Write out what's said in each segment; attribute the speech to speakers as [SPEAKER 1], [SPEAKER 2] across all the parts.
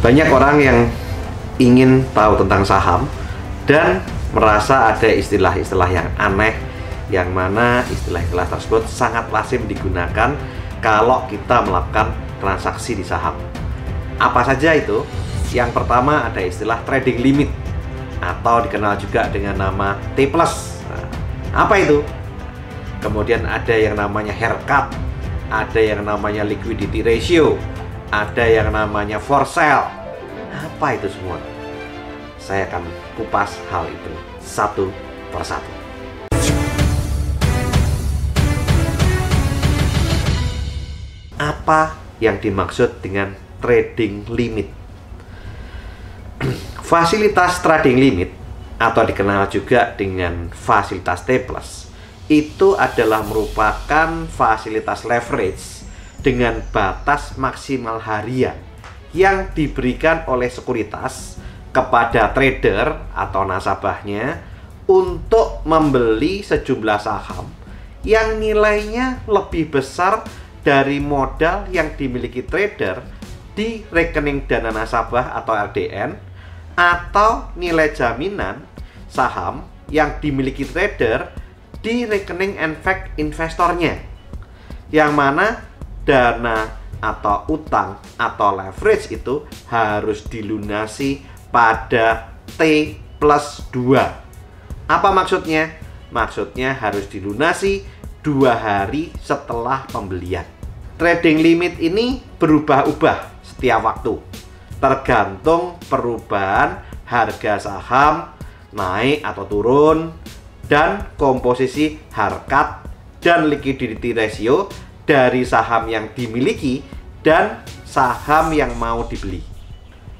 [SPEAKER 1] Banyak orang yang ingin tahu tentang saham dan merasa ada istilah-istilah yang aneh yang mana istilah-istilah tersebut sangat lazim digunakan kalau kita melakukan transaksi di saham. Apa saja itu? Yang pertama ada istilah trading limit atau dikenal juga dengan nama T+. Nah, apa itu? Kemudian ada yang namanya haircut, ada yang namanya liquidity ratio, ada yang namanya for sale. Apa itu semua? Saya akan kupas hal itu satu persatu. Apa yang dimaksud dengan trading limit? Fasilitas trading limit atau dikenal juga dengan fasilitas T+, itu adalah merupakan fasilitas leverage dengan batas maksimal harian yang diberikan oleh sekuritas kepada trader atau nasabahnya untuk membeli sejumlah saham yang nilainya lebih besar dari modal yang dimiliki trader di rekening dana nasabah atau RDN atau nilai jaminan saham yang dimiliki trader di rekening efek investornya. Yang mana dana atau utang atau leverage itu harus dilunasi pada T plus 2 apa maksudnya? maksudnya harus dilunasi dua hari setelah pembelian. Trading limit ini berubah-ubah setiap waktu. Tergantung perubahan harga saham naik atau turun dan komposisi harkat dan liquidity ratio dari saham yang dimiliki dan saham yang mau dibeli.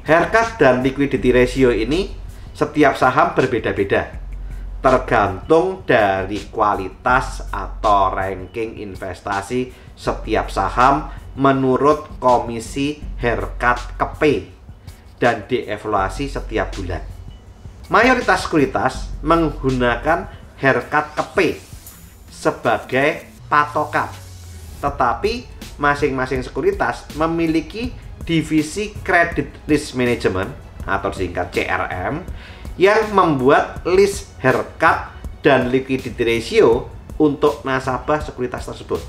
[SPEAKER 1] Haircut dan liquidity ratio ini setiap saham berbeda-beda tergantung dari kualitas atau ranking investasi setiap saham menurut komisi haircut KP dan dievaluasi setiap bulan. Mayoritas sekuritas menggunakan haircut KP sebagai patokan tetapi masing-masing sekuritas memiliki divisi credit risk management atau singkat CRM yang membuat list haircut dan liquidity ratio untuk nasabah sekuritas tersebut.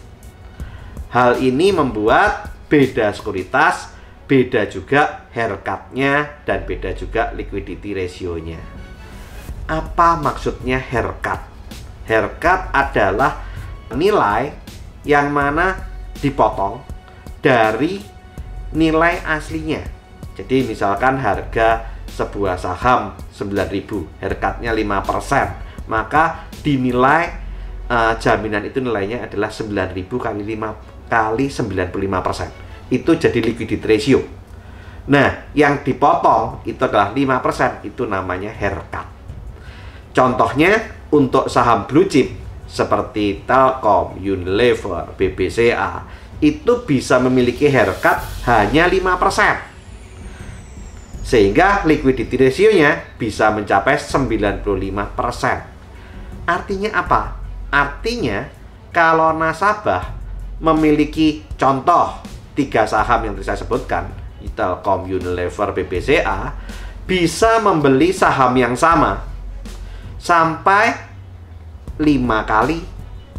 [SPEAKER 1] Hal ini membuat beda sekuritas, beda juga haircutnya dan beda juga liquidity ratio-nya. Apa maksudnya haircut? Haircut adalah nilai yang mana dipotong dari nilai aslinya. Jadi misalkan harga sebuah saham 9000, haircutnya 5%, maka dinilai uh, jaminan itu nilainya adalah 9000 kali 5 kali 95%. Itu jadi liquidity ratio. Nah, yang dipotong itu adalah 5%, itu namanya haircut. Contohnya untuk saham blue chip seperti Telkom, Unilever, BBCA itu bisa memiliki haircut hanya 5%. Sehingga liquidity ratio-nya bisa mencapai 95%. Artinya apa? Artinya kalau nasabah memiliki contoh tiga saham yang tadi saya sebutkan, Telkom, Unilever, BBCA, bisa membeli saham yang sama sampai 5 kali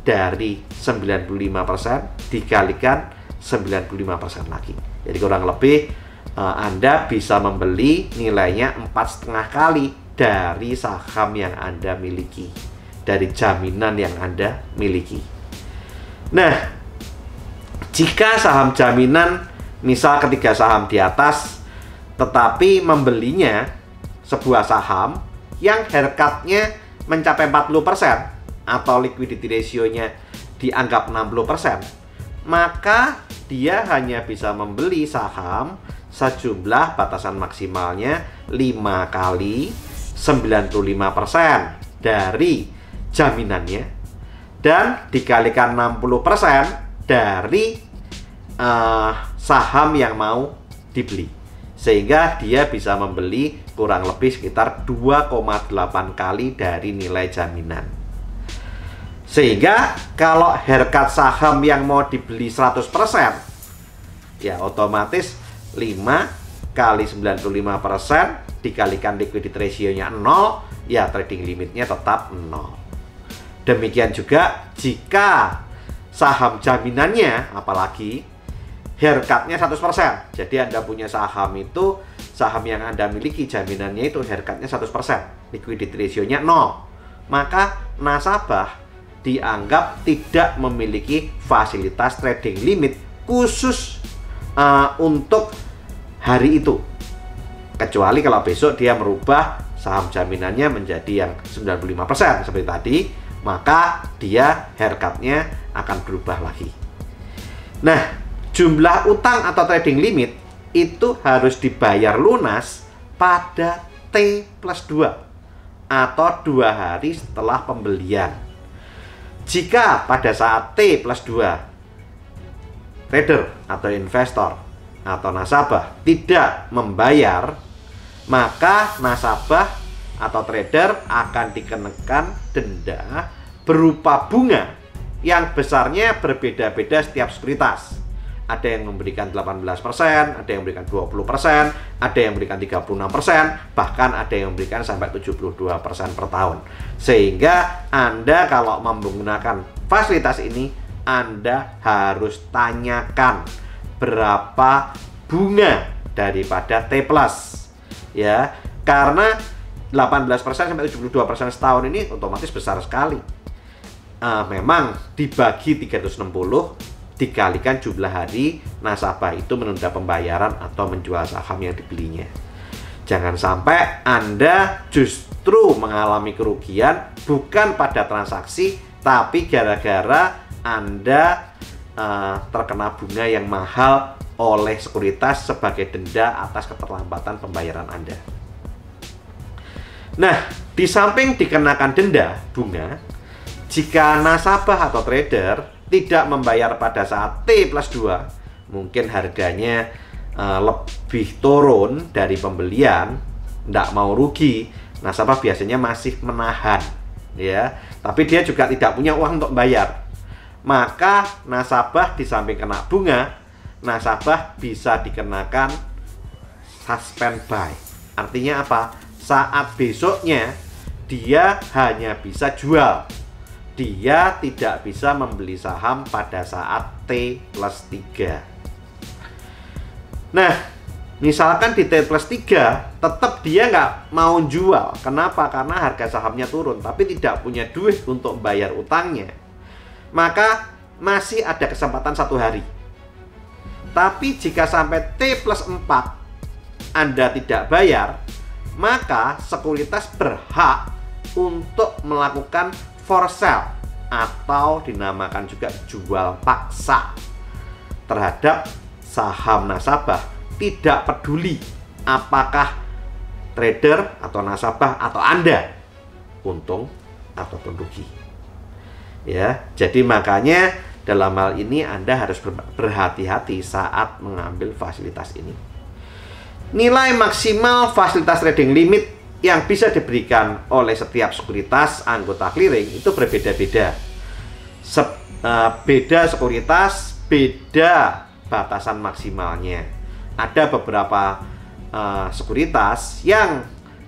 [SPEAKER 1] dari 95% dikalikan 95% lagi. Jadi kurang lebih uh, Anda bisa membeli nilainya empat setengah kali dari saham yang Anda miliki, dari jaminan yang Anda miliki. Nah, jika saham jaminan misal ketiga saham di atas tetapi membelinya sebuah saham yang haircutnya mencapai 40% atau liquidity ratio-nya dianggap 60%, maka dia hanya bisa membeli saham sejumlah batasan maksimalnya 5 kali 95% dari jaminannya dan dikalikan 60% dari uh, saham yang mau dibeli sehingga dia bisa membeli kurang lebih sekitar 2,8 kali dari nilai jaminan. Sehingga kalau haircut saham yang mau dibeli 100% ya otomatis 5 kali 95% dikalikan liquidity ratio-nya 0, ya trading limitnya tetap 0. Demikian juga jika saham jaminannya apalagi haircutnya 100%. Jadi Anda punya saham itu saham yang Anda miliki jaminannya itu haircutnya 100%, liquidity ratio-nya 0. Maka nasabah dianggap tidak memiliki fasilitas trading limit khusus uh, untuk hari itu. Kecuali kalau besok dia merubah saham jaminannya menjadi yang 95% seperti tadi, maka dia haircutnya akan berubah lagi. Nah, jumlah utang atau trading limit itu harus dibayar lunas pada T plus 2 atau dua hari setelah pembelian. Jika pada saat T plus 2 trader atau investor atau nasabah tidak membayar, maka nasabah atau trader akan dikenakan denda berupa bunga yang besarnya berbeda-beda setiap sekuritas. Ada yang memberikan 18%, ada yang memberikan 20%, ada yang memberikan 36%, bahkan ada yang memberikan sampai 72% per tahun. Sehingga Anda kalau menggunakan fasilitas ini, Anda harus tanyakan berapa bunga daripada T ya karena 18% sampai 72% setahun ini otomatis besar sekali uh, memang dibagi 360 dikalikan jumlah hari nasabah itu menunda pembayaran atau menjual saham yang dibelinya jangan sampai Anda justru mengalami kerugian bukan pada transaksi tapi gara-gara Anda uh, terkena bunga yang mahal oleh sekuritas sebagai denda atas keterlambatan pembayaran Anda. Nah, di samping dikenakan denda bunga, jika nasabah atau trader tidak membayar pada saat T plus 2, mungkin harganya uh, lebih turun dari pembelian, tidak mau rugi, nasabah biasanya masih menahan, ya. Tapi dia juga tidak punya uang untuk bayar maka nasabah di samping kena bunga, nasabah bisa dikenakan suspend buy. Artinya apa? Saat besoknya dia hanya bisa jual. Dia tidak bisa membeli saham pada saat T plus 3. Nah, misalkan di T plus 3 tetap dia nggak mau jual. Kenapa? Karena harga sahamnya turun, tapi tidak punya duit untuk bayar utangnya maka masih ada kesempatan satu hari. Tapi jika sampai T plus 4 Anda tidak bayar, maka sekuritas berhak untuk melakukan for sale atau dinamakan juga jual paksa terhadap saham nasabah tidak peduli apakah trader atau nasabah atau Anda untung ataupun rugi. Ya jadi makanya dalam hal ini Anda harus berhati-hati saat mengambil fasilitas ini. Nilai maksimal fasilitas trading limit yang bisa diberikan oleh setiap sekuritas anggota clearing itu berbeda-beda Se uh, beda sekuritas beda batasan maksimalnya ada beberapa uh, sekuritas yang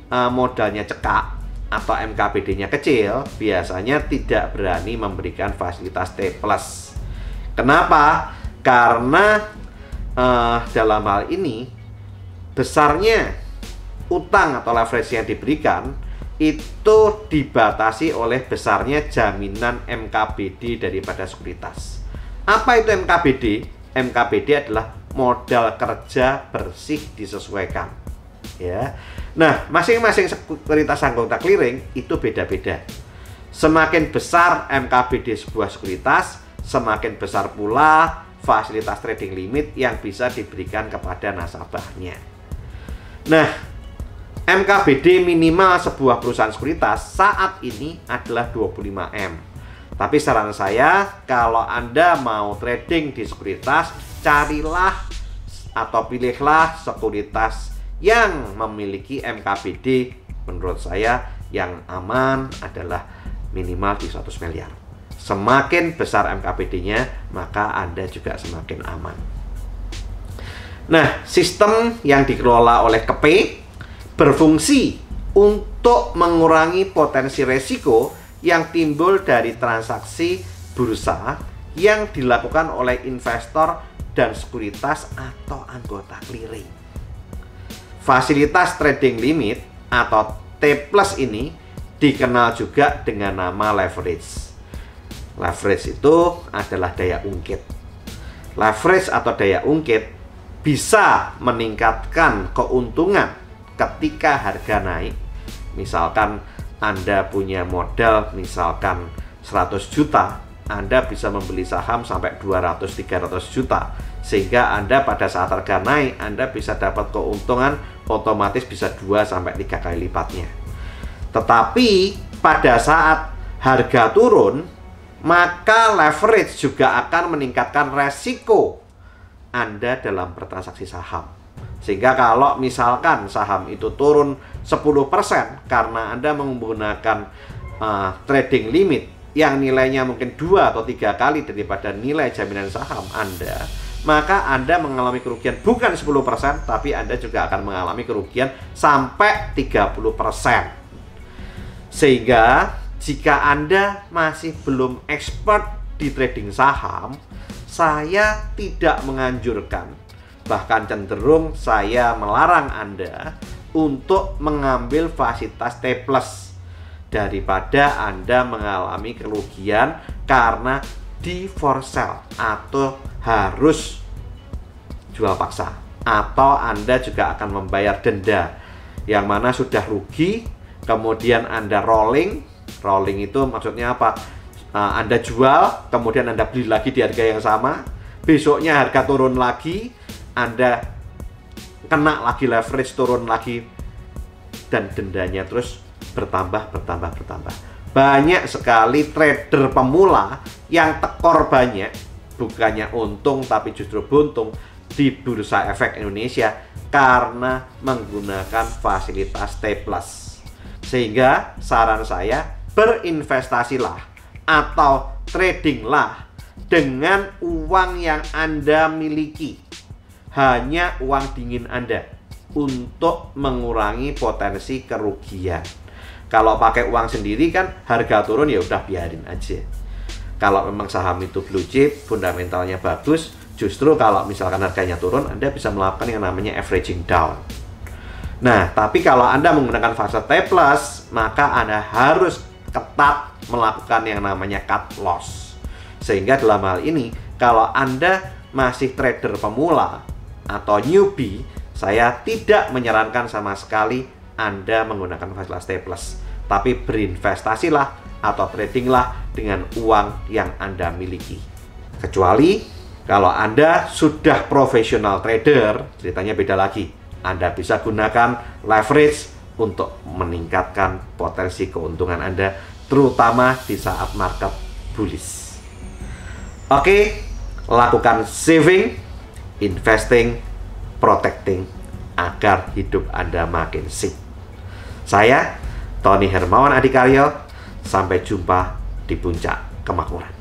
[SPEAKER 1] uh, modalnya cekak atau MKBD-nya kecil, biasanya tidak berani memberikan fasilitas T+. Kenapa? Karena uh, dalam hal ini besarnya utang atau leverage yang diberikan itu dibatasi oleh besarnya jaminan MKBD daripada sekuritas. Apa itu MKBD? MKBD adalah modal kerja bersih disesuaikan. Ya. Nah, masing-masing sekuritas anggota clearing itu beda-beda. Semakin besar MKBD sebuah sekuritas, semakin besar pula fasilitas trading limit yang bisa diberikan kepada nasabahnya. Nah, MKBD minimal sebuah perusahaan sekuritas saat ini adalah 25M. Tapi saran saya, kalau Anda mau trading di sekuritas, carilah atau pilihlah sekuritas yang memiliki MKBD menurut saya yang aman adalah minimal di 100 miliar. Semakin besar MKBD-nya, maka Anda juga semakin aman. Nah, sistem yang dikelola oleh KP berfungsi untuk mengurangi potensi resiko yang timbul dari transaksi bursa yang dilakukan oleh investor dan sekuritas atau anggota clearing. Fasilitas trading limit atau T plus ini dikenal juga dengan nama leverage. Leverage itu adalah daya ungkit. Leverage atau daya ungkit bisa meningkatkan keuntungan ketika harga naik. Misalkan Anda punya modal misalkan 100 juta, Anda bisa membeli saham sampai 200-300 juta. Sehingga Anda pada saat harga naik, Anda bisa dapat keuntungan otomatis bisa 2 sampai 3 kali lipatnya. Tetapi pada saat harga turun, maka leverage juga akan meningkatkan resiko anda dalam bertransaksi saham. Sehingga kalau misalkan saham itu turun 10% karena Anda menggunakan uh, trading limit yang nilainya mungkin dua atau tiga kali daripada nilai jaminan saham Anda, maka Anda mengalami kerugian bukan 10%, tapi Anda juga akan mengalami kerugian sampai 30%. Sehingga jika Anda masih belum expert di trading saham, saya tidak menganjurkan, bahkan cenderung saya melarang Anda untuk mengambil fasilitas T daripada Anda mengalami kerugian karena di for sale atau harus jual paksa. Atau Anda juga akan membayar denda yang mana sudah rugi kemudian Anda rolling. Rolling itu maksudnya apa? Nah, Anda jual, kemudian Anda beli lagi di harga yang sama, besoknya harga turun lagi, Anda kena lagi leverage turun lagi dan dendanya terus bertambah bertambah bertambah. Banyak sekali trader pemula yang tekor banyak, bukannya untung tapi justru buntung di Bursa Efek Indonesia karena menggunakan fasilitas T+. Sehingga saran saya berinvestasilah atau tradinglah dengan uang yang Anda miliki. Hanya uang dingin Anda untuk mengurangi potensi kerugian. Kalau pakai uang sendiri kan harga turun ya udah biarin aja. Kalau memang saham itu blue chip, fundamentalnya bagus, justru kalau misalkan harganya turun, Anda bisa melakukan yang namanya averaging down. Nah, tapi kalau Anda menggunakan fase T+, maka Anda harus ketat melakukan yang namanya cut loss. Sehingga dalam hal ini, kalau Anda masih trader pemula atau newbie, saya tidak menyarankan sama sekali Anda menggunakan fasilitas T+. Tapi berinvestasilah atau tradinglah dengan uang yang Anda miliki. Kecuali kalau Anda sudah profesional trader, ceritanya beda lagi. Anda bisa gunakan leverage untuk meningkatkan potensi keuntungan Anda terutama di saat market bullish. Oke, lakukan saving, investing, protecting agar hidup Anda makin sip. Saya Tony Hermawan Adikaryo, sampai jumpa di puncak kemakmuran.